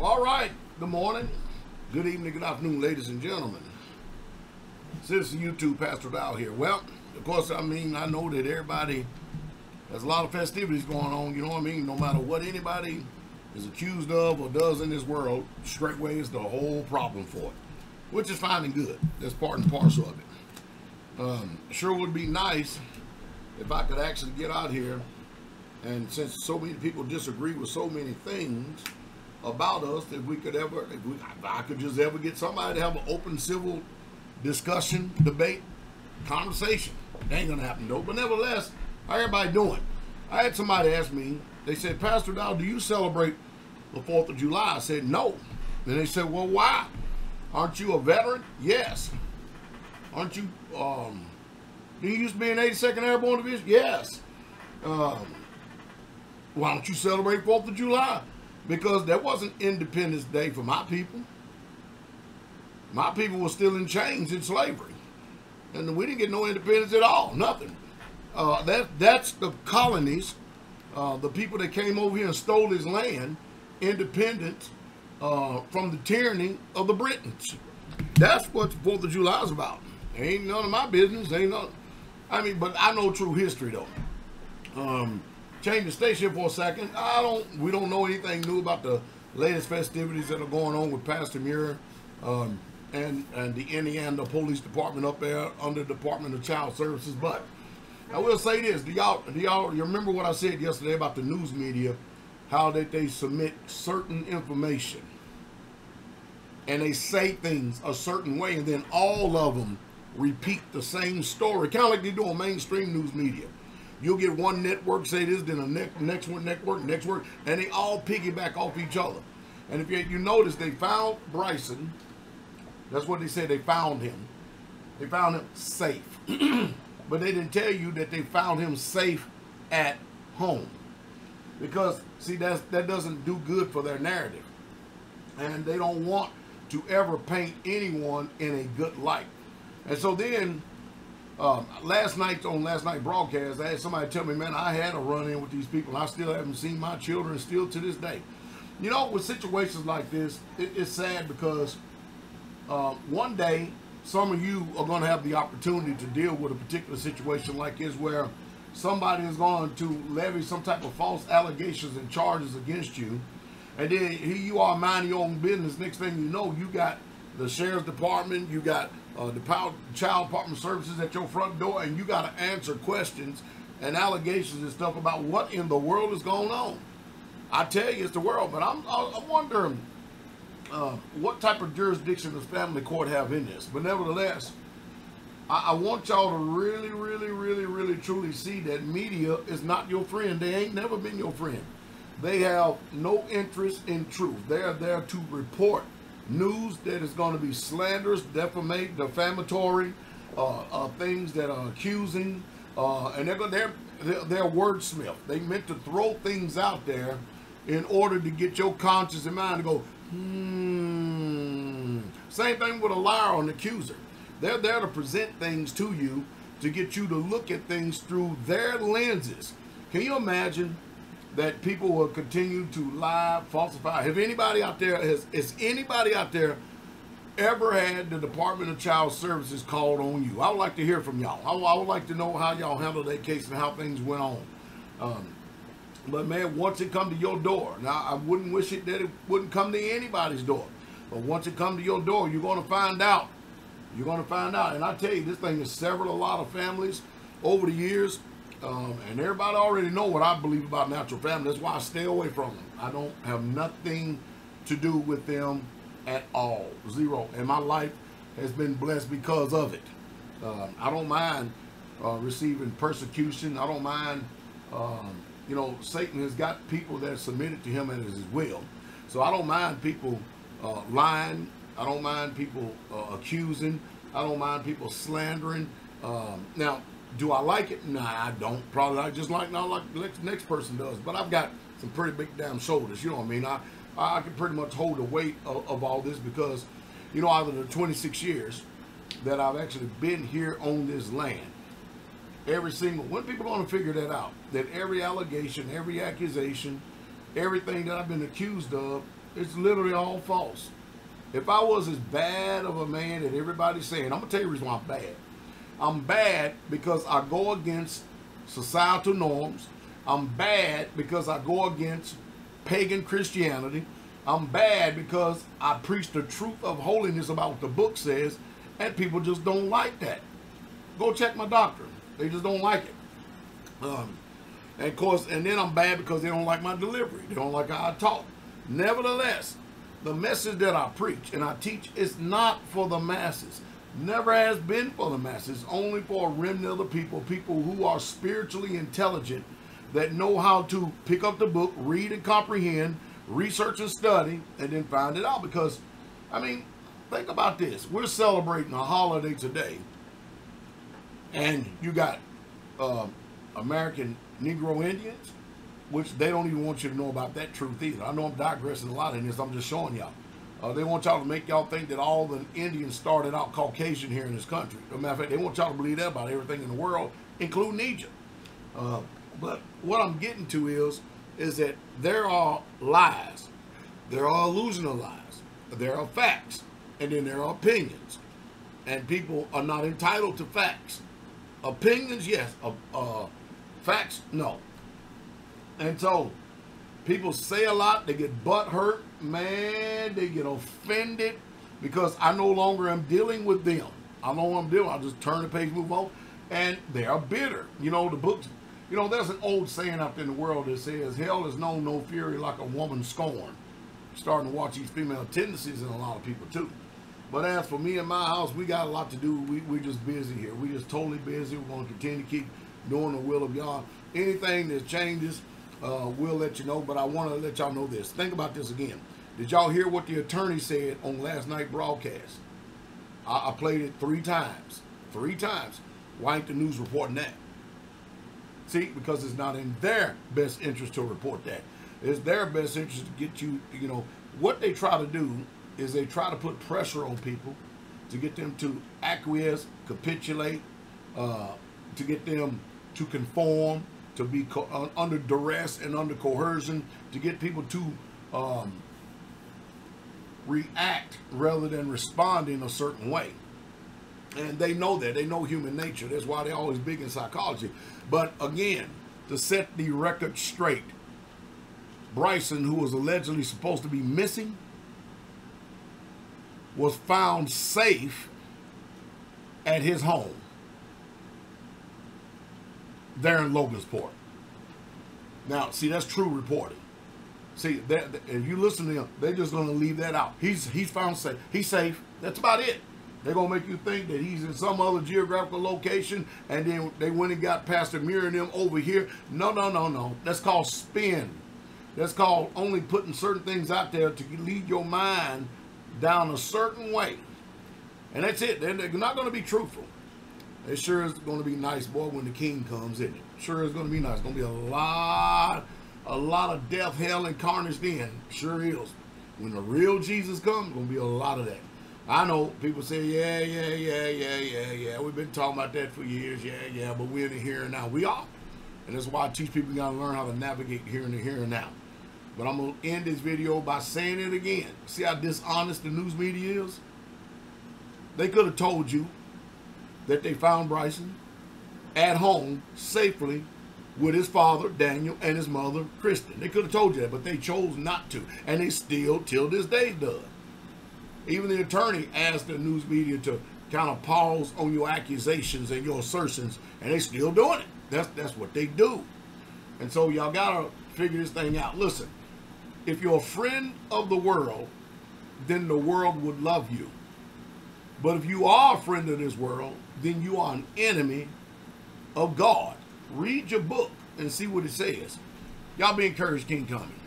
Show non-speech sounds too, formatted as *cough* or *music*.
All right. Good morning, good evening, good afternoon, ladies and gentlemen. Citizen YouTube, Pastor Dowell here. Well, of course, I mean, I know that everybody, there's a lot of festivities going on, you know what I mean? No matter what anybody is accused of or does in this world, Straitway is the whole problem for it, which is fine and good. That's part and parcel of it. Um, sure would be nice if I could actually get out here and since so many people disagree with so many things about us, if we could ever, if, we, I could just ever get somebody to have an open civil discussion, debate, conversation. That ain't gonna happen though. But nevertheless, how everybody doing? I had somebody ask me, they said, Pastor Dowell, do you celebrate the 4th of July? I said, no. Then they said, well, why? Aren't you a veteran? Yes. Aren't you, um, do you used to be in 82nd Airborne Division? Yes. Um, why don't you celebrate 4th of July? Because that wasn't Independence Day for my people. My people were still in chains in slavery. And we didn't get no independence at all, nothing. Uh, that That's the colonies, uh, the people that came over here and stole this land, independent uh, from the tyranny of the Britons. That's what the 4th of July is about. Ain't none of my business. Ain't none. I mean, but I know true history, though. Um, change the station for a second. I don't. We don't know anything new about the latest festivities that are going on with Pastor Muir um, and and the Indiana Police Department up there under Department of Child Services. But I will say this: Do y'all do y'all you remember what I said yesterday about the news media? How that they submit certain information and they say things a certain way, and then all of them repeat the same story, kind of like they do on mainstream news media. You'll get one network say this, then a ne- next one network, next work, and they all piggyback off each other. And if you, you notice, they found Bryson. That's what they said. They found him. They found him safe, *clears throat* but they didn't tell you that they found him safe at home, because see that's that doesn't do good for their narrative, and they don't want to ever paint anyone in a good light. And so then um, last night on last night broadcast, I had somebody tell me, man, I had a run in with these people. I still haven't seen my children still to this day. You know, with situations like this, it, it's sad because uh, one day some of you are going to have the opportunity to deal with a particular situation like this where somebody is going to levy some type of false allegations and charges against you. And then here you are minding your own business. Next thing you know, you got the sheriff's department, you got uh, the child department services at your front door, and you got to answer questions and allegations and stuff about what in the world is going on. I tell you, it's the world, but I'm I'm wondering uh, what type of jurisdiction does family court have in this. But nevertheless, I, I want y'all to really, really, really, really, truly see that media is not your friend. They ain't never been your friend. They have no interest in truth. They are there to report news that is going to be slanderous, defamate, defamatory, uh, uh, things that are accusing, uh, and they're they're they're wordsmith. They meant to throw things out there in order to get your conscience and mind to go, hmm. Same thing with a liar or an accuser. They're there to present things to you to get you to look at things through their lenses. Can you imagine that people will continue to lie, falsify. Have anybody out there has has anybody out there ever had the Department of Child Services called on you? I would like to hear from y'all. I, I would like to know how y'all handled that case and how things went on. Um, but man, once it come to your door, now I wouldn't wish it that it wouldn't come to anybody's door. But once it come to your door, you're going to find out. You're going to find out. And I tell you, this thing has severed a lot of families over the years. Um, and everybody already know what I believe about natural family. That's why I stay away from them. I don't have nothing to do with them at all. Zero. And my life has been blessed because of it. Um, I don't mind uh, receiving persecution. I don't mind, um, you know, Satan has got people that are submitted to him and his will. So I don't mind people uh, lying. I don't mind people uh, accusing. I don't mind people slandering. Um, now, do I like it? Nah, I don't. Probably I just like not like the next person does. But I've got some pretty big damn shoulders. You know what I mean? I I can pretty much hold the weight of, of all this because, you know, out of the 26 years that I've actually been here on this land, every single when people going to figure that out, that every allegation, every accusation, everything that I've been accused of It's literally all false. If I was as bad of a man that everybody's saying, I'm gonna tell you the reason why I'm bad. I'm bad because I go against societal norms. I'm bad because I go against pagan Christianity. I'm bad because I preach the truth of holiness about what the book says, and people just don't like that. Go check my doctrine. They just don't like it. Um, and of course, and then I'm bad because they don't like my delivery. They don't like how I talk. Nevertheless, the message that I preach and I teach is not for the masses. Never has been for the masses, only for a remnant of the people, people who are spiritually intelligent, that know how to pick up the book, read and comprehend, research and study, and then find it out. Because, I mean, think about this. We're celebrating a holiday today, and you got uh, American Negro Indians, which they don't even want you to know about that truth either. I know I'm digressing a lot in this. I'm just showing y'all. Uh, they want y'all to make y'all think that all the Indians started out Caucasian here in this country. As a matter of fact, they want y'all to believe that about everything in the world, including Egypt. Uh, but what I'm getting to is, is that there are lies, there are illusional lies, there are facts, and then there are opinions. And people are not entitled to facts. Opinions, yes. Uh, uh, facts, no. And so people say a lot, they get butt hurt, man, they get offended because I no longer am dealing with them. I know what I'm doing. I just turn the page, move on, and they are bitter. You know, the books, you know, there's an old saying out there in the world that says, hell is known no fury like a woman scorned. Starting to watch these female tendencies in a lot of people too. But as for me and my house, we got a lot to do. We, we're just busy here. We're just totally busy. We're going to continue to keep doing the will of God. Anything that changes, uh, we'll let you know. But I want to let y'all know this. Think about this again. Did y'all hear what the attorney said on last night broadcast? I, I played it three times. Three times. Why ain't the news reporting that? See, because it's not in their best interest to report that. It's their best interest to get you, you know, what they try to do is they try to put pressure on people to get them to acquiesce, capitulate, uh, to get them to conform, to be uh, under duress and under coercion, to get people to um, react rather than respond in a certain way. And they know that. They know human nature. That's why they're always big in psychology. But again, to set the record straight, Bryson, who was allegedly supposed to be missing, was found safe at his home there in Logansport. Now, see, that's true reporting. See, that, if you listen to them, they're just going to leave that out. He's he's found safe. He's safe. That's about it. They're going to make you think that he's in some other geographical location, and then they went and got Pastor Muir and them over here. No, no, no, no. That's called spin. That's called only putting certain things out there to lead your mind down a certain way. And that's it. They're, not going to be truthful. It sure is going to be nice, boy, when the king comes, it? Sure is going to be nice. It's going to be a lot, a lot of death, hell, and carnage then. Sure is. When the real Jesus comes, to be a lot of that. I know people say, yeah, yeah, yeah, yeah, yeah, yeah. We've been talking about that for years. Yeah, yeah, but we're in the here and now. We are. And that's why I teach people you got to learn how to navigate here and the here and now. But I'm to end this video by saying it again. See how dishonest the news media is? They could have told you that they found Bryson at home safely with his father, Daniel, and his mother, Kristen. They could have told you that, but they chose not to. And they still, till this day, does. Even the attorney asked the news media to kind of pause on your accusations and your assertions, and they still doing it. That's, that's what they do. And so y'all got to figure this thing out. Listen, if you're a friend of the world, then the world would love you. But if you are a friend of this world, then you are an enemy of God. Read your book and see what it says. Y'all be encouraged, King Tommy.